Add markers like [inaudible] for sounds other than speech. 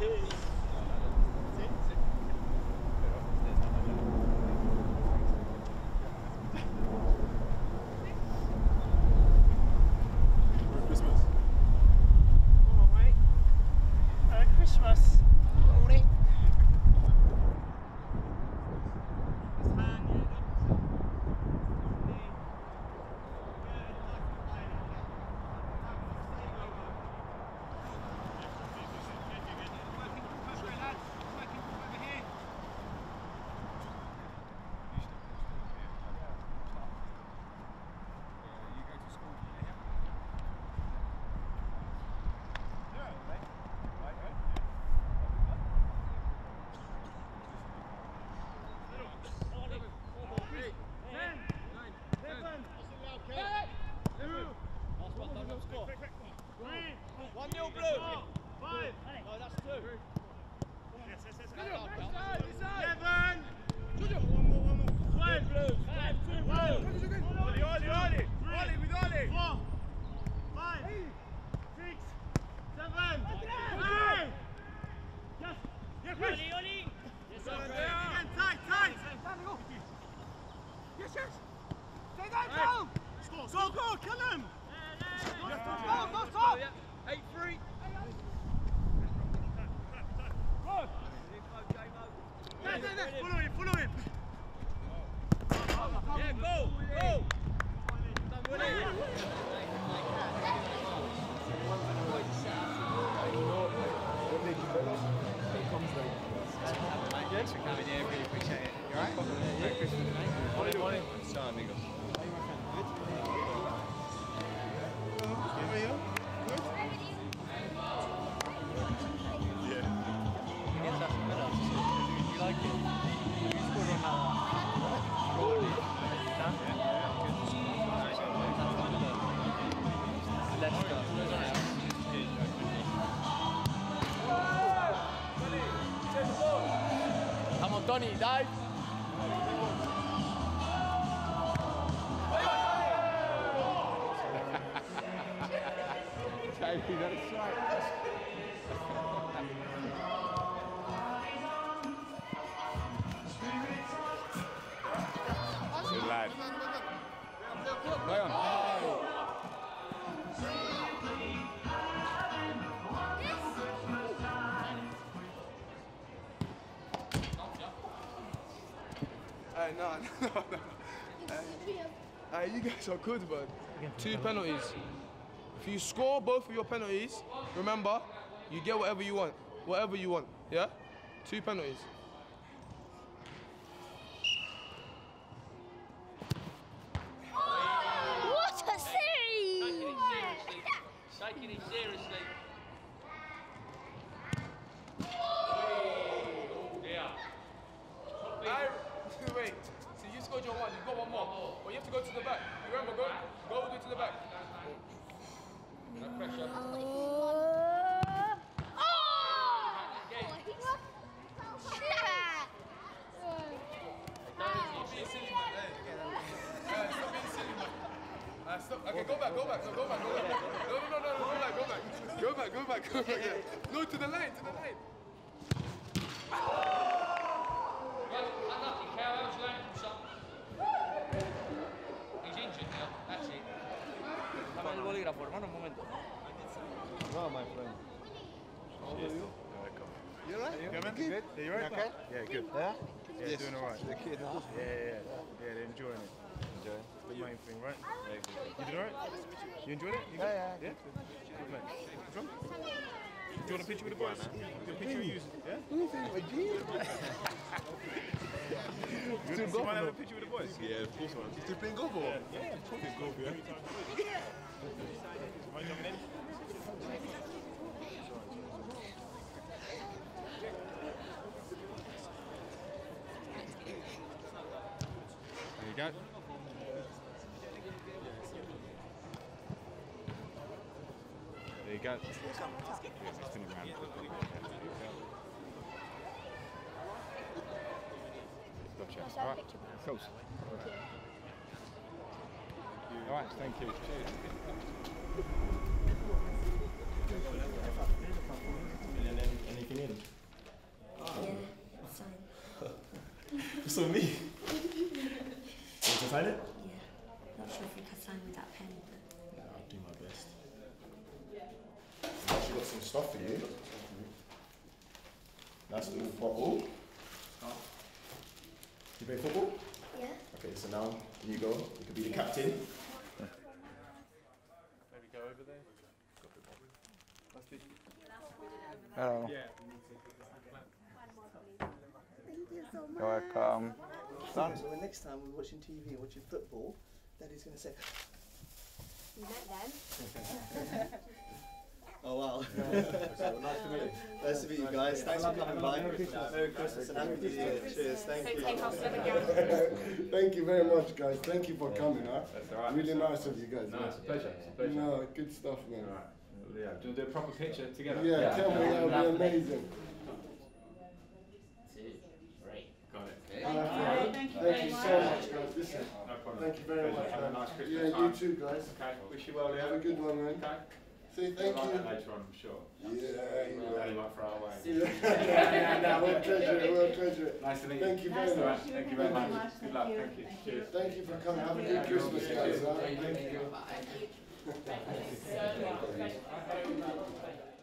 Hey! [laughs] Yes. On, dive. Jamie, that's right. Hey, [laughs] no, no, no. Hey, you guys are good, but two penalties. If you score both of your penalties, remember, you get whatever you want. Whatever you want, yeah? Two penalties. What a save! Taking it seriously. Yeah. I, wait, so you scored your one, you've got one more. But you have to go to the back. Remember, go, go the way to the back. No pressure. Oh! Silly, man. Uh, stop. Okay, go back, go back, no, go back, go back. No, no, no, no, go back, go back. Go back, go back, go back. Yeah. No, to the line, to the line. Bolígrafo, hermano, un momento. No, my friend. You alright? Yeah, man. Good? Yeah, you alright? Okay? Yeah, good. ¿Eh? Yeah? Yeah, doing alright. The kid, huh? Yeah, yeah, yeah. Yeah, they're enjoying it. Enjoying The main thing, right? Yeah, good. You doing alright? You enjoyed it? You? Yeah, yeah. Yeah? Good, man. Drum? Do you want a picture with the boys? Do you want a picture of [laughs] you? Yeah? Anything like G? You want to might have a picture with the boys? Yeah, of course, man. Still playing golf or what? Yeah, probably golf, yeah. Mind jumping in? There you go. It got. It's been around for a. Gotcha. All right. Cool. All right. All right. Thank you. Cheers. Anything in? Yeah. Sign. [laughs] So me. Did you sign it? Yeah. Not sure if you can sign with that pen. Some stuff for you. Nice little bottle. You play football? Yeah. Okay, so now you go. You can be the captain. Maybe go over there. Hello. Yeah. Oh. Thank you so much. You're welcome. So the next time we're watching TV and watching football, Daddy's gonna say, You met them. [laughs] "Oh wow." nice to meet you. nice to meet you guys. Thanks for coming by. Merry Christmas and Happy New Year. Cheers. Thank you. Thank you very much, guys. Thank you for coming, huh? That's all right. Really nice of you guys. No, it's a pleasure. It's a pleasure. No, good stuff, man. All right. Yeah. Do you do a proper picture together? Yeah, tell me that would be amazing. Got it. Thank you so much, guys. Listen, No problem. thank you very much. Have a nice Christmas Yeah, you too, guys. Okay. Wish you well, Have a good one, man. Okay. Say thank you. later on, I'm sure. Yeah, we'll Daddy for our way. Yeah, no, [laughs] we'll treasure it, we'll treasure it. Nice to meet you. Thank you very to much. Thank you very much. Good luck, thank you. Cheers. Thank you for coming. Have a good Christmas, guys. Thank you. Thank you so much. Thank you.